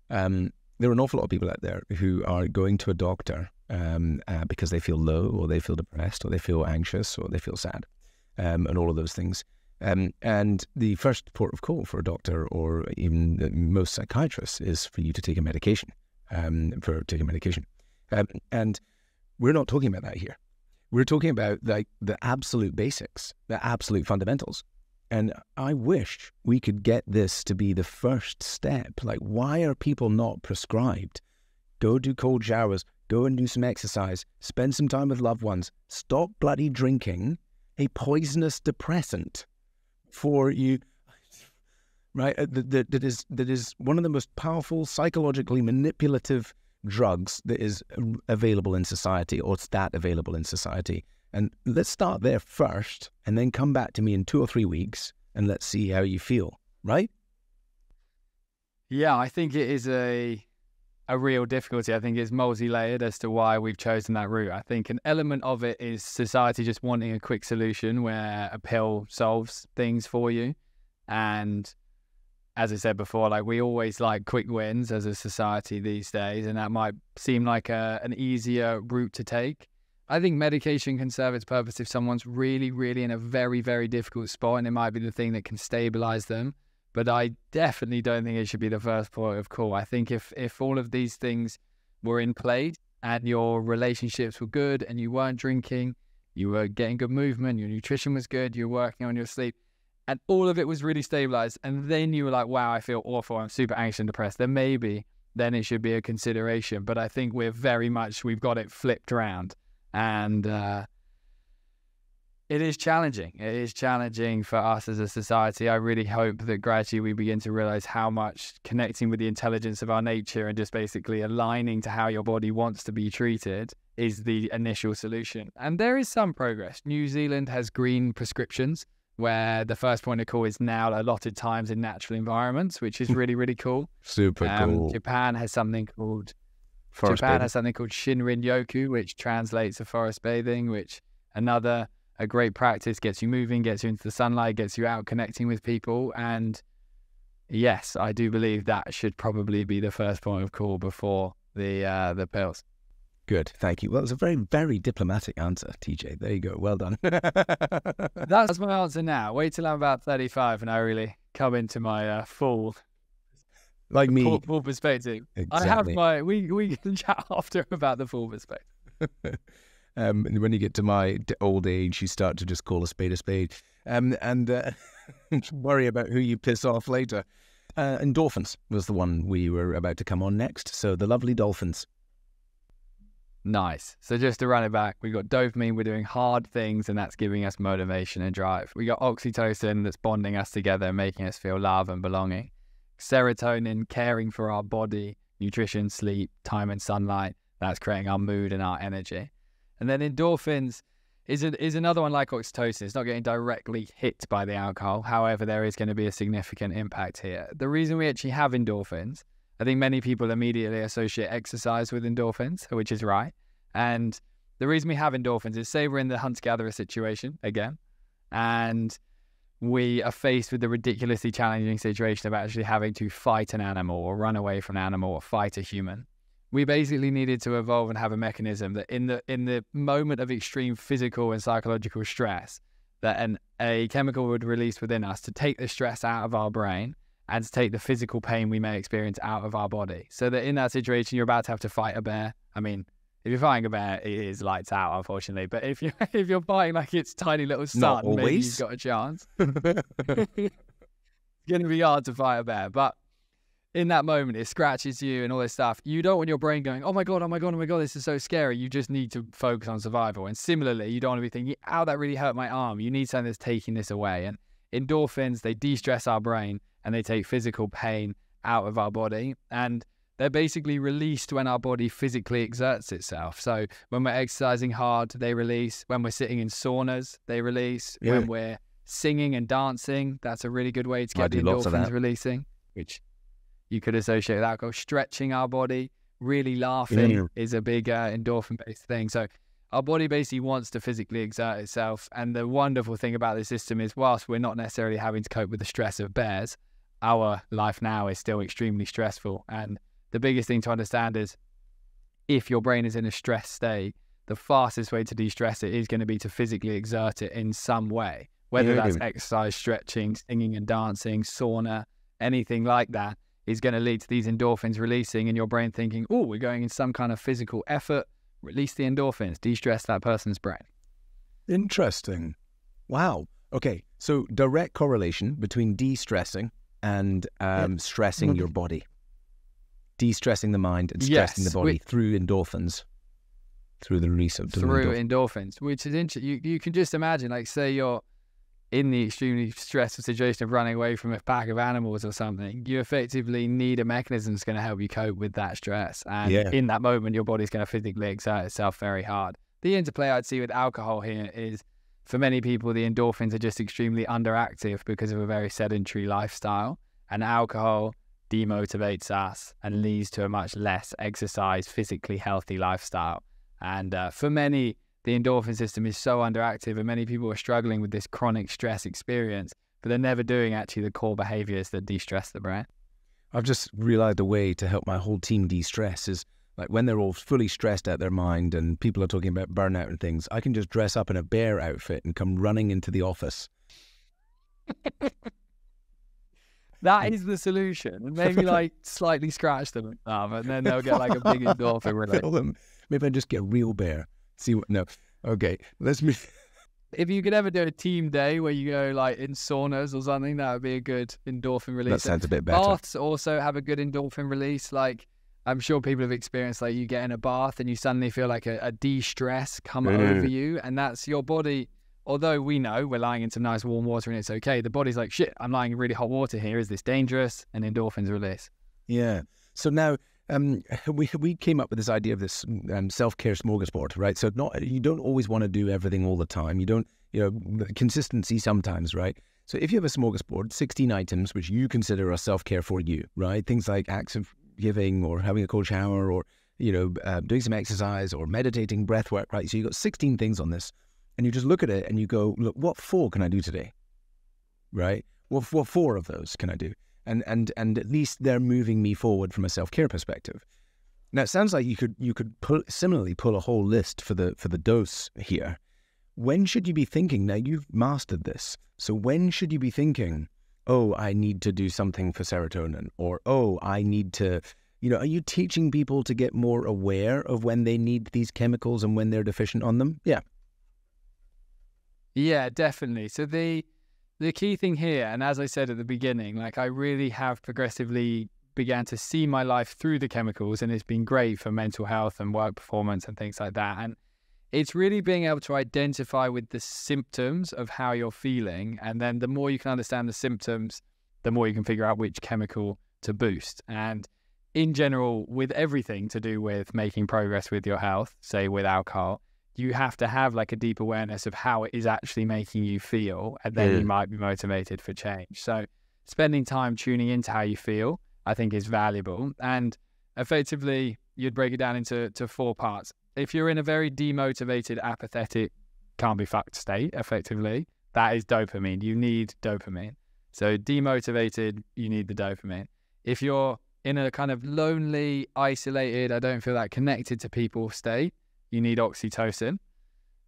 Um, there are an awful lot of people out there who are going to a doctor um, uh, because they feel low, or they feel depressed, or they feel anxious, or they feel sad, um, and all of those things. Um, and the first port of call for a doctor, or even most psychiatrists, is for you to take a medication. Um, for taking medication, um, and we're not talking about that here. We're talking about like the absolute basics, the absolute fundamentals. And I wish we could get this to be the first step. Like, why are people not prescribed Go do cold showers. Go and do some exercise. Spend some time with loved ones. Stop bloody drinking a poisonous depressant for you right uh, that, that, that is that is one of the most powerful psychologically manipulative drugs that is available in society or stat available in society and let's start there first and then come back to me in two or three weeks and let's see how you feel right yeah i think it is a a real difficulty. I think it's multi-layered as to why we've chosen that route. I think an element of it is society just wanting a quick solution where a pill solves things for you. And as I said before, like we always like quick wins as a society these days, and that might seem like a, an easier route to take. I think medication can serve its purpose if someone's really, really in a very, very difficult spot, and it might be the thing that can stabilize them but I definitely don't think it should be the first point of call. I think if if all of these things were in place and your relationships were good and you weren't drinking, you were getting good movement, your nutrition was good, you're working on your sleep, and all of it was really stabilized, and then you were like, wow, I feel awful, I'm super anxious and depressed, then maybe then it should be a consideration. But I think we're very much we've got it flipped around. And uh, it is challenging. It is challenging for us as a society. I really hope that gradually we begin to realize how much connecting with the intelligence of our nature and just basically aligning to how your body wants to be treated is the initial solution. And there is some progress. New Zealand has green prescriptions where the first point of call is now allotted times in natural environments, which is really, really cool. Super um, cool. Japan has something called forest Japan bathing. has something called Shinrin Yoku, which translates to forest bathing, which another a great practice, gets you moving, gets you into the sunlight, gets you out connecting with people. And yes, I do believe that should probably be the first point of call before the uh, the pills. Good, thank you. Well, it was a very, very diplomatic answer, TJ. There you go. Well done. That's my answer now. Wait till I'm about 35 and I really come into my uh, full, like me, full, full perspective. Exactly. I have my. We we can chat after about the full perspective. Um, and when you get to my old age, you start to just call a spade a spade, um, and uh, worry about who you piss off later. Uh, endorphins was the one we were about to come on next. So the lovely dolphins. Nice. So just to run it back, we got dopamine. We're doing hard things, and that's giving us motivation and drive. We got oxytocin that's bonding us together, making us feel love and belonging. Serotonin, caring for our body, nutrition, sleep, time and sunlight. That's creating our mood and our energy. And then endorphins is a, is another one like oxytocin. It's not getting directly hit by the alcohol. However, there is going to be a significant impact here. The reason we actually have endorphins, I think many people immediately associate exercise with endorphins, which is right. And the reason we have endorphins is say we're in the hunter gatherer situation again, and we are faced with the ridiculously challenging situation of actually having to fight an animal or run away from an animal or fight a human. We basically needed to evolve and have a mechanism that in the in the moment of extreme physical and psychological stress that an a chemical would release within us to take the stress out of our brain and to take the physical pain we may experience out of our body. So that in that situation you're about to have to fight a bear. I mean if you're fighting a bear it is lights out unfortunately but if you if you're fighting like it's tiny little son maybe you've got a chance it's going to be hard to fight a bear but in that moment, it scratches you and all this stuff. You don't want your brain going, oh my God, oh my God, oh my God, this is so scary. You just need to focus on survival. And similarly, you don't want to be thinking, ow, that really hurt my arm. You need something that's taking this away. And endorphins, they de stress our brain and they take physical pain out of our body. And they're basically released when our body physically exerts itself. So when we're exercising hard, they release. When we're sitting in saunas, they release. Yeah. When we're singing and dancing, that's a really good way to get the endorphins releasing, which you could associate with alcohol. Stretching our body, really laughing yeah. is a big uh, endorphin based thing. So our body basically wants to physically exert itself. And the wonderful thing about this system is, whilst we're not necessarily having to cope with the stress of bears, our life now is still extremely stressful. And the biggest thing to understand is if your brain is in a stress state, the fastest way to de stress it is going to be to physically exert it in some way, whether yeah, that's exercise, stretching, singing and dancing, sauna, anything like that is going to lead to these endorphins releasing and your brain thinking, oh, we're going in some kind of physical effort, release the endorphins, de stress that person's brain. Interesting. Wow. Okay. So, direct correlation between de stressing and um, stressing your body. De-stressing the mind and stressing Yes, the body we- through endorphins, through the release of through endorphins. endorphins, which is interesting. You, you can just imagine, like, say you're in the extremely stressful situation of running away from a pack of animals or something, you effectively need a mechanism that's going to help you cope with that stress. And Yeah. in that moment, your body's going to physically exert itself very hard. The interplay I'd see with alcohol here is for many people, the endorphins are just extremely underactive because of a very sedentary lifestyle. And alcohol demotivates us and leads to a much less exercise, physically healthy lifestyle. And uh, for many, the endorphin system is so underactive, and many people are struggling with this chronic stress experience, but they're never doing actually the core behaviors that de stress the brain. I've just realized a way to help my whole team de-stress is like when they're all fully stressed out their mind and people are talking about burnout and things, I can just dress up in a bear outfit and come running into the office. That is the solution. And maybe like slightly scratch them and and then they'll get like a big endorphin release. Fill them. Maybe I just get a real bear. See what? No. Okay. Let's move. If you could ever do a team day where you go like in saunas or something, that would be a good endorphin release. That sounds a bit better. Baths also have a good endorphin release. Like I'm sure people have experienced, like you get in a bath and you suddenly feel like a, a de-stress come Mm. over you, and that's your body. Although we know we're lying in some nice warm water and it's okay, the body's like, shit, I'm lying in really hot water here. Is this dangerous? And endorphins release. Yeah. So now um, we we came up with this idea of this um, self care smorgasbord, right? So not you don't always want to do everything all the time. You don't you know consistency sometimes, right? So if you have a smorgasbord, sixteen items which you consider are self care for you, right? Things like acts of giving or having a cold shower or you know uh, doing some exercise or meditating, breath work, right? So you have got sixteen things on this, and you just look at it and you go, look, what four can I do today? Right? What what four of those can I do? and and and at least they're moving me forward from a self care perspective. Now it sounds like you could you could pull similarly pull a whole list for the for the dose here. When should you be thinking? Now you've mastered this, so when should you be thinking? Oh, I need to do something for serotonin, or oh, I need to. You know, are you teaching people to get more aware of when they need these chemicals and when they're deficient on them? Yeah. Yeah, definitely. So the the key thing here, and as I said at the beginning, like I really have progressively began to see my life through the chemicals, and it's been great for mental health and work performance and things like that. And it's really being able to identify with the symptoms of how you're feeling, and then the more you can understand the symptoms, the more you can figure out which chemical to boost. And in general, with everything to do with making progress with your health, say with alcohol, you have to have like a deep awareness of how it is actually making you feel, and then Yeah. you might be motivated for change. So, spending time tuning into how you feel, I think, is valuable. And effectively, you'd break it down into to four parts. If you're in a very demotivated, apathetic, can't be fucked state, effectively, that is dopamine. You need dopamine. So, demotivated, you need the dopamine. If you're in a kind of lonely, isolated, I don't feel that connected to people state, you need oxytocin.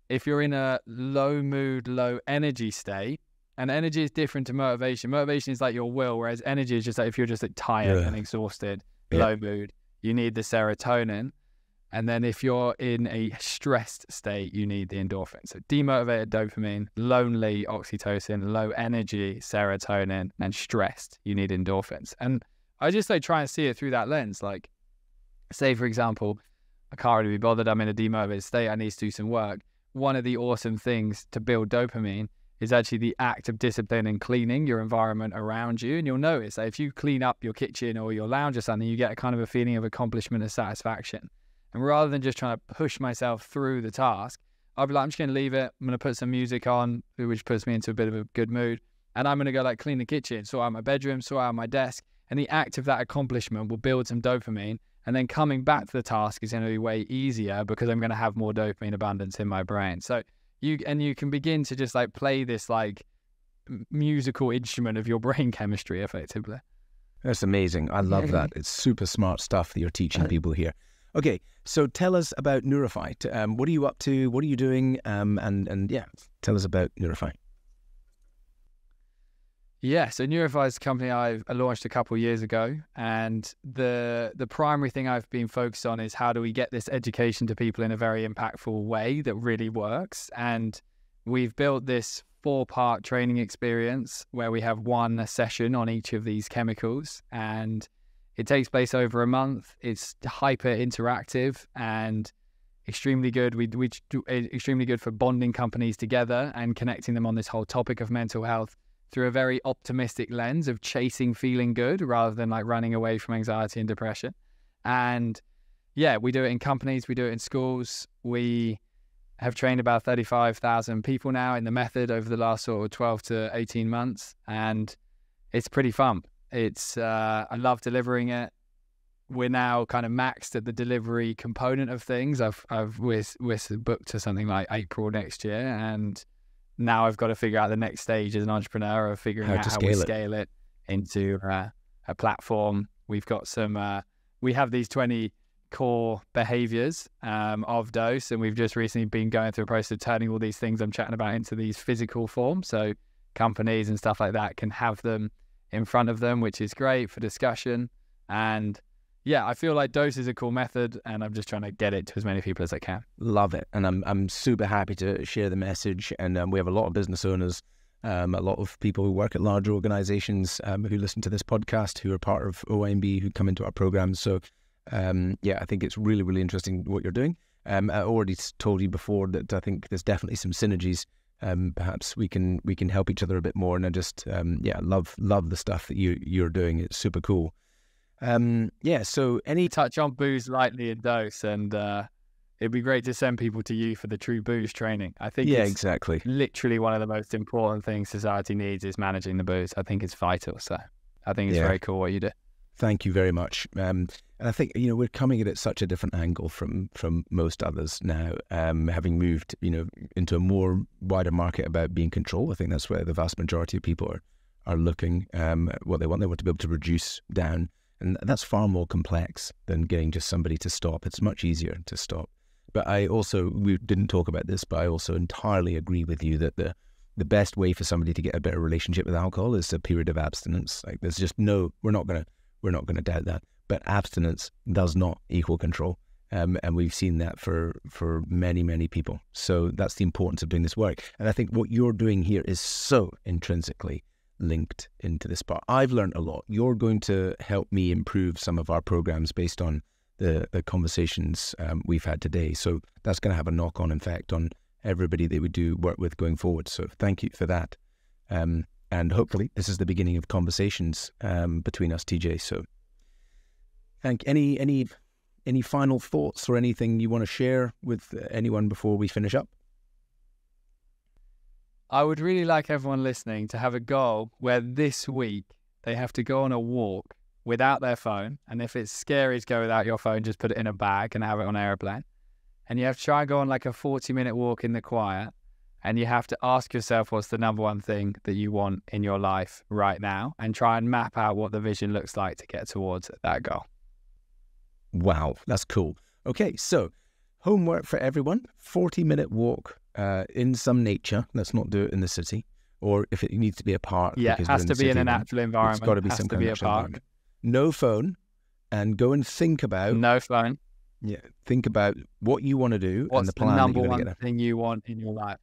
If you're in a low mood, low energy state, and energy is different to motivation. Motivation is like your will, whereas energy is just like if you're just like tired Yeah. and exhausted, Yeah. low mood, you need the serotonin. And then if you're in a stressed state, you need the endorphin. So demotivated dopamine, lonely oxytocin, low energy serotonin, and stressed, you need endorphins. And I just like try and see it through that lens. Like, say for example, I can't really be bothered. I'm in a demotivated state. I need to do some work. One of the awesome things to build dopamine is actually the act of discipline and cleaning your environment around you. And you'll notice that if you clean up your kitchen or your lounge or something, you get a kind of a feeling of accomplishment and satisfaction. And rather than just trying to push myself through the task, I'll be like, I'm just going to leave it. I'm going to put some music on, which puts me into a bit of a good mood. And I'm going to go like clean the kitchen, sort out my bedroom, sort out my desk. And the act of that accomplishment will build some dopamine. And then coming back to the task is going to be way easier because I'm going to have more dopamine abundance in my brain. So you and you can begin to just like play this like musical instrument of your brain chemistry effectively. That's amazing. I love that. It's super smart stuff that you're teaching people here. Okay, so tell us about Neurify. T- Um, what are you up to? What are you doing? Um, and and yeah, tell us about Neurify. Yeah, so Neurify is a company I launched a couple years ago, and the the primary thing I've been focused on is how do we get this education to people in a very impactful way that really works. And we've built this four part training experience where we have one session on each of these chemicals, and It takes place over a month. It's hyper interactive and extremely good. We we extremely good for bonding companies together and connecting them on this whole topic of mental health through a very optimistic lens of chasing feeling good rather than like running away from anxiety and depression. And yeah, we do it in companies, we do it in schools. We have trained about 35,000 people now in the method over the last sort of 12 to 18 months and it's pretty fun. It's uh, I love delivering it. We're now kind of maxed at the delivery component of things. I've I've we're, we're booked to something like April next year, and now I've got to figure out the next stage as an entrepreneur of figuring how out how we it. scale it into uh, a platform. We've got some. Uh, we have these twenty core behaviors um, of dose, and we've just recently been going through a process of turning all these things I'm chatting about into these physical forms. So companies and stuff like that can have them in front of them, which is great for discussion. And yeah, I feel like dose is a cool method, and I'm just trying to get it to as many people as I can. Love it, and I'm I'm super happy to share the message. And um, we have a lot of business owners, um, a lot of people who work at larger organisations um, who listen to this podcast, who are part of OYNB, who come into our programs. So um, yeah, I think it's really really interesting what you're doing. Um, I already told you before that I think there's definitely some synergies um, perhaps we can we can help each other a bit more. And I just yeah love love the stuff that you you're doing. It's super cool. Um, yeah. So any touch on booze lightly in dose, and uh, it'd be great to send people to you for the true booze training. I think yeah, exactly. Literally one of the most important things society needs is managing the booze. I think it's vital. So I think it's yeah. very cool what you do. Thank you very much. Um, and I think you know we're coming at it such a different angle from from most others now, um, having moved you know into a more wider market about being control. I think that's where the vast majority of people are are looking um, at what they want. They want to be able to reduce down, and that's far more complex than getting just somebody to stop. It's much easier to stop. But I also we didn't talk about this, but I also entirely agree with you that the the best way for somebody to get a better relationship with alcohol is a period of abstinence. Like there's just no, we're not gonna we're not gonna doubt that but abstinence does not equal control. Um, and we've seen that for for many many people. So that's the importance of doing this work. And I think what you're doing here is so intrinsically linked into this part. I've learned a lot. You're going to help me improve some of our programs based on the the conversations um, we've had today. So that's going to have a knock on effect on everybody that we do work with going forward. So thank you for that. Um, and hopefully this is the beginning of conversations um, between us, TJ. So Thank any any any final thoughts or anything you want to share with anyone before we finish up? I would really like everyone listening to have a goal where this week they have to go on a walk without their phone. And if it's scary to go without your phone, just put it in a bag and have it on airplane. And you have to try and go on like a 40 minute walk in the quiet. And you have to ask yourself what's the number one thing that you want in your life right now and try and map out what the vision looks like to get towards that goal. Wow, that's cool. Okay, so homework for everyone 40 minute walk uh, in some nature. Let's not do it in the city. Or if it needs to be a park. Yeah, it has to be in a natural environment. It's got to be some kind of park. No phone and go and think about. No phone. Yeah, think about what you want to do What's and the plan. the number one thing you want in your life?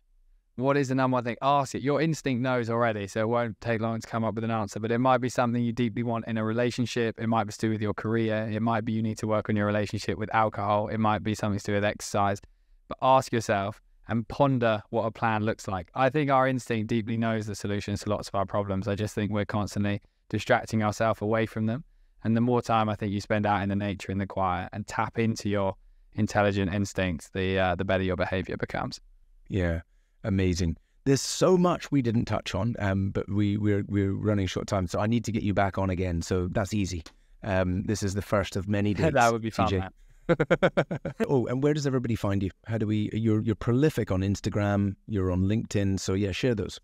what is the number one thing? Ask it. Your instinct knows already, so it won't take long to come up with an answer. But it might be something you deeply want in a relationship. It might be to do with your career. It might be you need to work on your relationship with alcohol. It might be something to do with exercise. But ask yourself and ponder what a plan looks like. I think our instinct deeply knows the solutions to lots of our problems. I just think we're constantly distracting ourselves away from them. And the more time I think you spend out in the nature, in the quiet, and tap into your intelligent instincts, the uh, the better your behavior becomes. Yeah amazing. There's so much we didn't touch on, um, but we we're we're running short time, so I need to get you back on again. So that's easy. Um, this is the first of many dates. that would be fun. oh, and where does everybody find you? How do we? You're you're prolific on Instagram. You're on LinkedIn. So yeah, share those.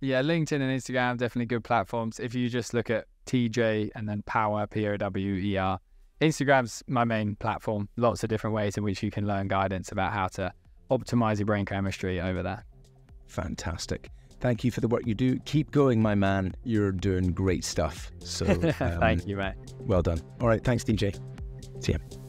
Yeah, LinkedIn and Instagram definitely good platforms. If you just look at TJ and then Power P O W E R, Instagram's my main platform. Lots of different ways in which you can learn guidance about how to optimize your brain chemistry over there. Fantastic. Thank you for the work you do. Keep going, my man. You're doing great stuff. So, um, thank you, mate. Well done. All right. Thanks, TJ. See ya.